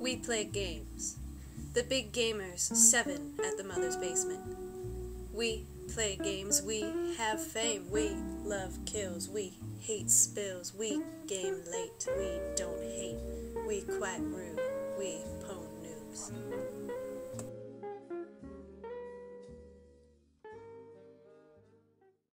We play games. The Big Gamers 7 at the Mother's Basement. We play games, we have fame, we love kills, we hate spills, we game late, we don't hate, we quack rude, we